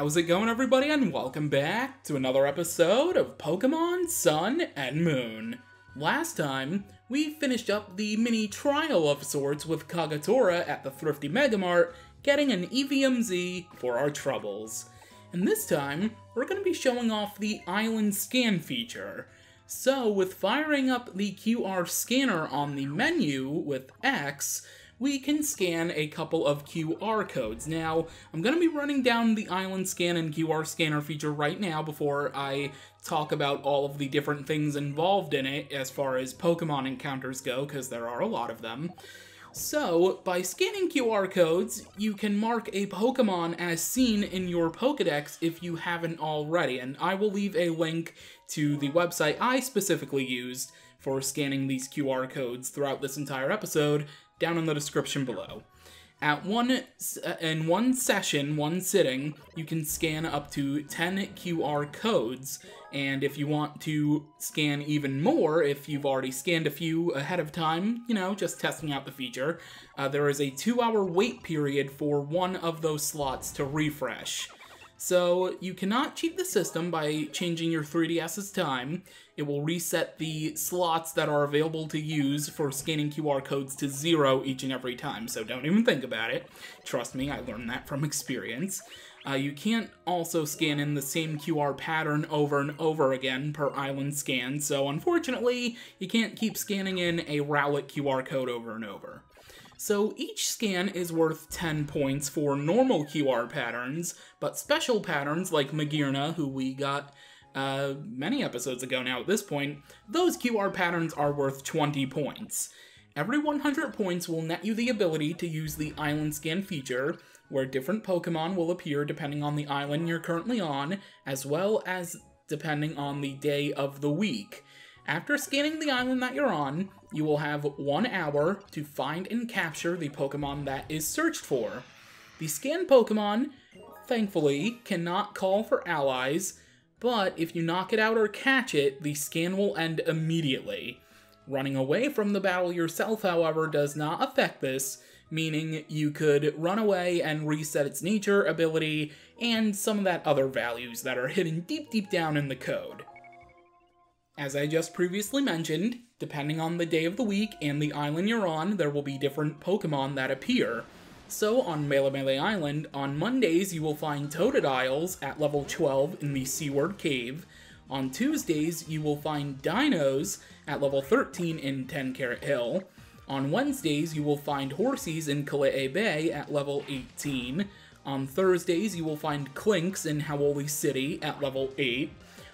how's it going, everybody? And welcome back to another episode of Pokemon Sun and Moon. Last time, we finished up the mini trial of sorts with Kagatora at the Thrifty Megamart, getting an Eevium Z for our troubles. And this time, we're going to be showing off the Island Scan feature. So, with firing up the QR scanner on the menu with X, we can scan a couple of QR codes. Now, I'm going to be running down the Island Scan and QR Scanner feature right now before I talk about all of the different things involved in it as far as Pokemon encounters go, because there are a lot of them. So, by scanning QR codes, you can mark a Pokemon as seen in your Pokedex if you haven't already, and I will leave a link to the website I specifically used for scanning these QR codes throughout this entire episode down in the description below. At one uh, in one session, one sitting, you can scan up to 10 QR codes, and if you want to scan even more, if you've already scanned a few ahead of time, you know, just testing out the feature, uh, there is a two-hour wait period for one of those slots to refresh. So you cannot cheat the system by changing your 3DS's time. It will reset the slots that are available to use for scanning QR codes to zero each and every time, so don't even think about it. Trust me, I learned that from experience. Uh, you can't also scan in the same QR pattern over and over again per island scan, so unfortunately, you can't keep scanning in a Rowlet QR code over and over. So each scan is worth 10 points for normal QR patterns, but special patterns like Magearna, who we got uh, many episodes ago now at this point, those QR patterns are worth 20 points. Every 100 points will net you the ability to use the Island Scan feature, where different Pokemon will appear depending on the island you're currently on, as well as depending on the day of the week. After scanning the island that you're on, you will have one hour to find and capture the Pokemon that is searched for. The scanned Pokemon, thankfully, cannot call for allies, but if you knock it out or catch it, the scan will end immediately. Running away from the battle yourself, however, does not affect this, meaning you could run away and reset its nature, ability, and some of that other values that are hidden deep deep down in the code. As I just previously mentioned, depending on the day of the week and the island you're on, there will be different Pokemon that appear. So, on Melemele Island, on Mondays you will find Totodiles at level 12 in the Seaward Cave. On Tuesdays, you will find Deinos at level 13 in 10 Carat Hill. On Wednesdays, you will find Horseas in Kala'e Bay at level 18. On Thursdays, you will find Klinks in Hau'oli City at level 8.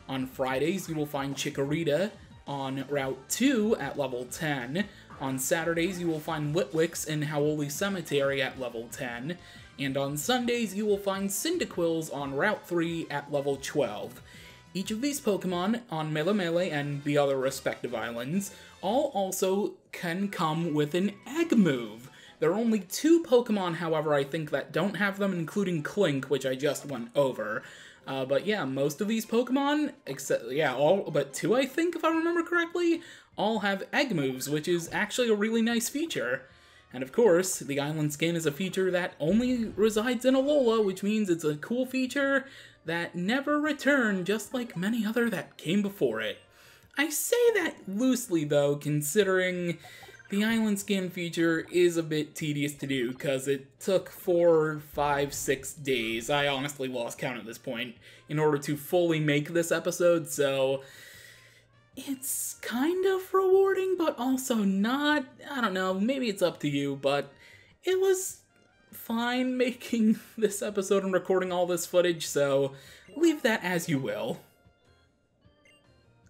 On Fridays, you will find Chikorita on Route 2 at level 10. On Saturdays, you will find Litwicks in Hau'oli Cemetery at level 10. And on Sundays, you will find Cyndaquils on Route 3 at level 12. Each of these Pokemon on Melemele and the other respective islands all also can come with an Egg move. There are only two Pokemon, however, I think that don't have them, including Klink, which I just went over. Uh, but yeah, most of these Pokemon, except, yeah, all but two, I think, if I remember correctly, all have egg moves, which is actually a really nice feature. And of course, the Island Scan is a feature that only resides in Alola, which means it's a cool feature that never returned, just like many other that came before it. I say that loosely, though, considering the island scan feature is a bit tedious to do because it took four, five, six days. I honestly lost count at this point in order to fully make this episode, so it's kind of rewarding, but also not. I don't know, maybe it's up to you, but it was fine making this episode and recording all this footage, so leave that as you will.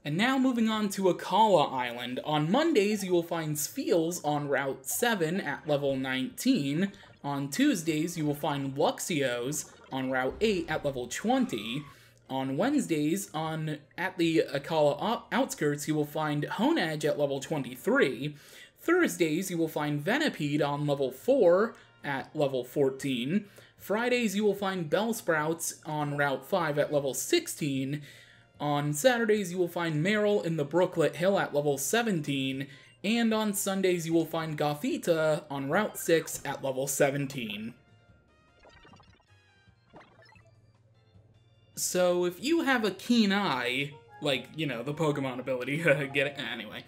And now moving on to Akala Island. On Mondays, you will find Spheals on Route 7 at level 19. On Tuesdays, you will find Luxios on Route 8 at level 20. On Wednesdays, on at the Akala outskirts, you will find Honedge at level 23. Thursdays, you will find Venipede on level 4 at level 14. Fridays, you will find Bellsprouts on Route 5 at level 16. On Saturdays, you will find Marill in the Brooklet Hill at level 17, and on Sundays, you will find Gothita on Route 6 at level 17. So if you have a keen eye, like, you know, the Pokemon ability, get it? Anyway,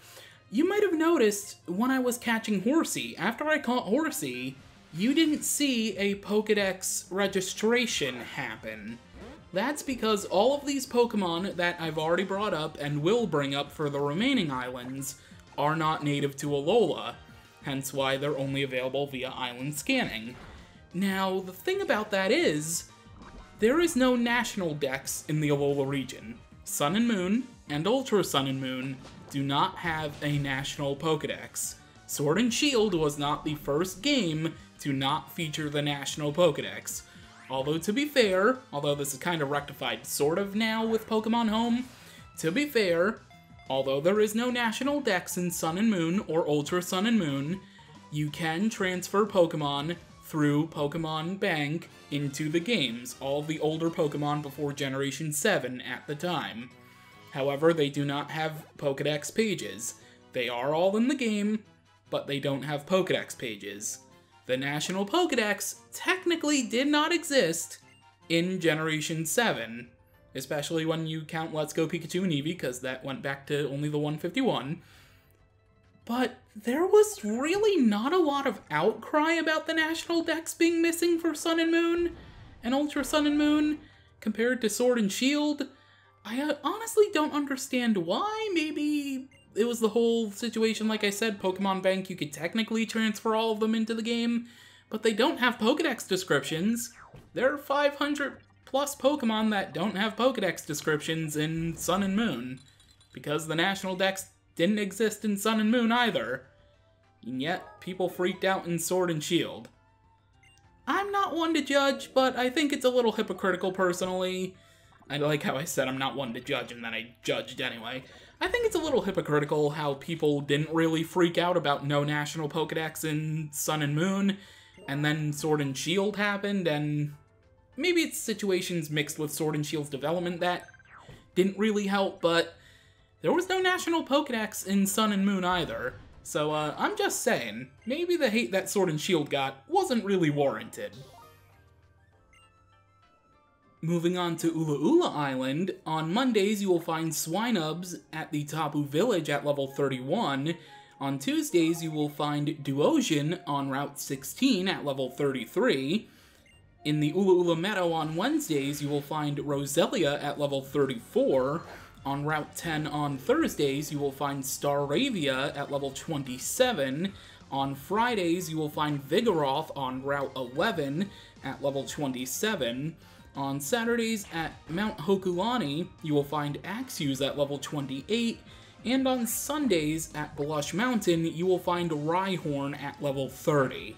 you might have noticed when I was catching Horsea, after I caught Horsea, you didn't see a Pokedex registration happen. That's because all of these Pokemon that I've already brought up and will bring up for the remaining islands are not native to Alola, hence why they're only available via island scanning. Now, the thing about that is, there is no national dex in the Alola region. Sun and Moon and Ultra Sun and Moon do not have a national Pokedex. Sword and Shield was not the first game to not feature the national Pokedex. Although, to be fair, although this is kind of rectified sort of now with Pokemon Home, to be fair, although there is no national dex in Sun and Moon or Ultra Sun and Moon, you can transfer Pokemon through Pokemon Bank into the games, all the older Pokemon before Generation 7 at the time. However, they do not have Pokedex pages. They are all in the game, but they don't have Pokedex pages. The National Pokedex technically did not exist in Generation 7, especially when you count Let's Go Pikachu and Eevee, because that went back to only the 151. But there was really not a lot of outcry about the National Dex being missing for Sun and Moon and Ultra Sun and Moon compared to Sword and Shield. I uh, honestly don't understand why. Maybe it was the whole situation, like I said, Pokemon Bank, you could technically transfer all of them into the game, but they don't have Pokedex descriptions. There are 500 plus Pokemon that don't have Pokedex descriptions in Sun and Moon, because the National Dex didn't exist in Sun and Moon either. And yet, people freaked out in Sword and Shield. I'm not one to judge, but I think it's a little hypocritical personally. I like how I said I'm not one to judge and then I judged anyway. I think it's a little hypocritical how people didn't really freak out about no national Pokedex in Sun and Moon, and then Sword and Shield happened, and maybe it's situations mixed with Sword and Shield's development that didn't really help, but there was no national Pokedex in Sun and Moon either, so uh, I'm just saying, maybe the hate that Sword and Shield got wasn't really warranted. Moving on to Ula'ula Island, on Mondays you will find Swinubs at the Tapu Village at level 31. On Tuesdays you will find Duosion on Route 16 at level 33. In the Ula'ula Meadow on Wednesdays you will find Roselia at level 34. On Route 10 on Thursdays, you will find Staravia at level 27. On Fridays, you will find Vigoroth on Route 11 at level 27. On Saturdays at Mount Hokulani, you will find Axews at level 28. And on Sundays at Blush Mountain, you will find Rhyhorn at level 30.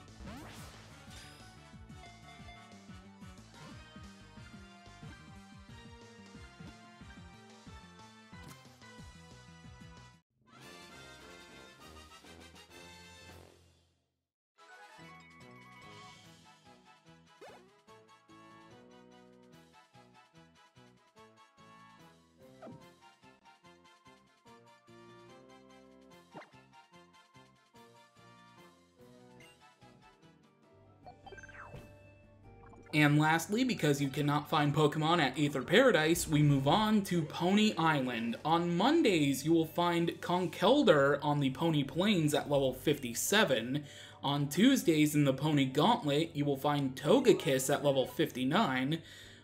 And lastly, because you cannot find Pokemon at Aether Paradise, we move on to Poni Island. On Mondays, you will find Conkeldurr on the Poni Plains at level 57. On Tuesdays in the Poni Gauntlet, you will find Togekiss at level 59.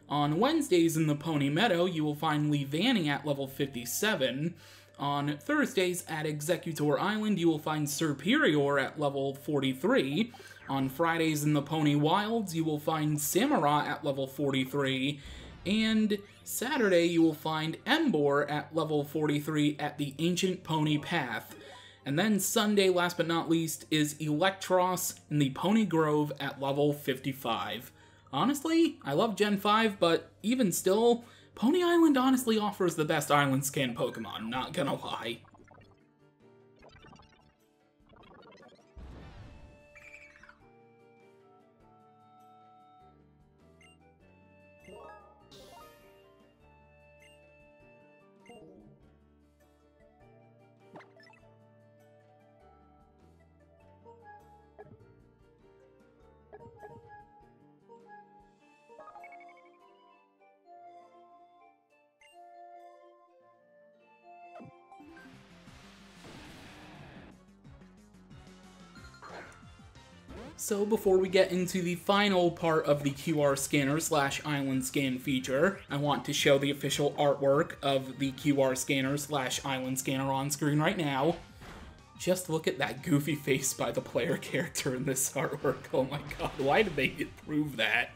On Wednesdays in the Poni Meadow, you will find Leavanny at level 57. On Thursdays at Exeggutor Island, you will find Serperior at level 43. On Fridays in the Poni Wilds, you will find Samurott at level 43, and Saturday you will find Emboar at level 43 at the Ancient Poni Path. And then Sunday, last but not least, is Eelektross in the Poni Grove at level 55. Honestly, I love Gen 5, but even still, Poni Island honestly offers the best island scan Pokemon, not gonna lie. So before we get into the final part of the QR scanner slash island scan feature, I want to show the official artwork of the QR scanner slash island scanner on screen right now. Just look at that goofy face by the player character in this artwork. Oh my god, why did they prove that?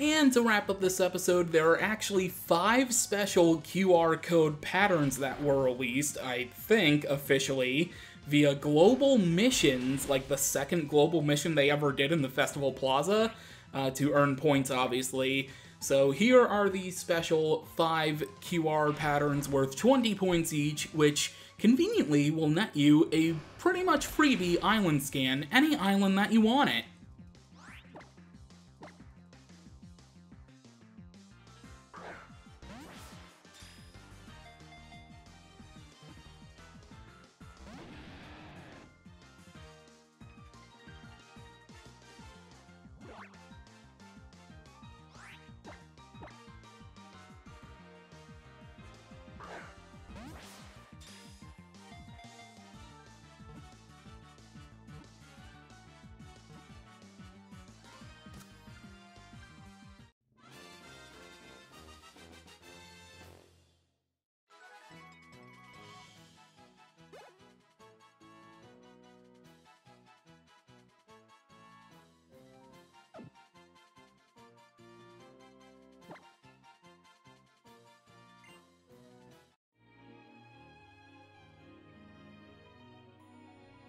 And to wrap up this episode, there are actually five special QR code patterns that were released, I think, officially, via global missions, like the second global mission they ever did in the Festival Plaza, uh, to earn points, obviously. So here are the special five QR patterns worth 20 points each, which conveniently will net you a pretty much freebie island scan, any island that you want it.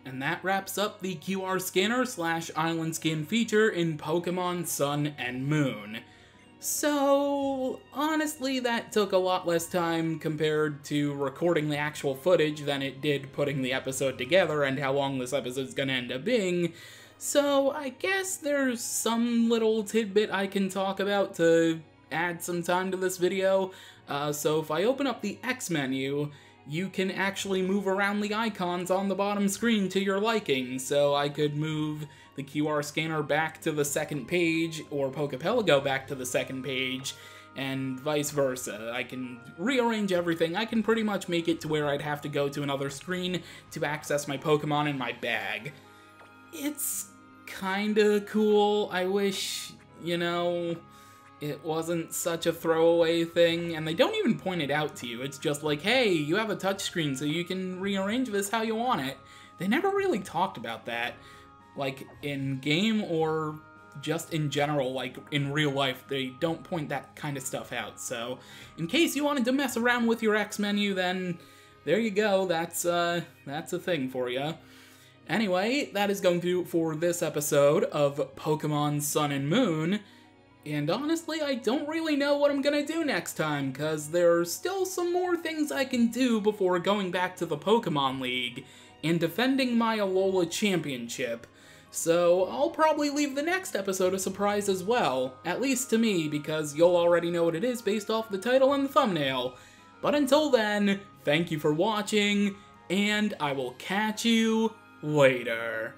And that wraps up the QR scanner slash island scan feature in Pokemon Sun and Moon. So, honestly, that took a lot less time compared to recording the actual footage than it did putting the episode together and how long this episode's gonna end up being. So, I guess there's some little tidbit I can talk about to add some time to this video. Uh, so, if I open up the X menu, you can actually move around the icons on the bottom screen to your liking. So I could move the QR scanner back to the second page or Pokepelago back to the second page and vice versa. I can rearrange everything. I can pretty much make it to where I'd have to go to another screen to access my Pokemon in my bag. It's kinda cool. I wish, you know, it wasn't such a throwaway thing, and they don't even point it out to you. It's just like, hey, you have a touchscreen, so you can rearrange this how you want it. They never really talked about that, like in game or just in general, like in real life, they don't point that kind of stuff out. So, in case you wanted to mess around with your X menu, then there you go. That's uh, that's a thing for you. Anyway, that is going to do for this episode of Pokemon Sun and Moon. And honestly, I don't really know what I'm gonna do next time, cause there's still some more things I can do before going back to the Pokemon League and defending my Alola Championship. So I'll probably leave the next episode a surprise as well, at least to me, because you'll already know what it is based off the title and the thumbnail. But until then, thank you for watching, and I will catch you later.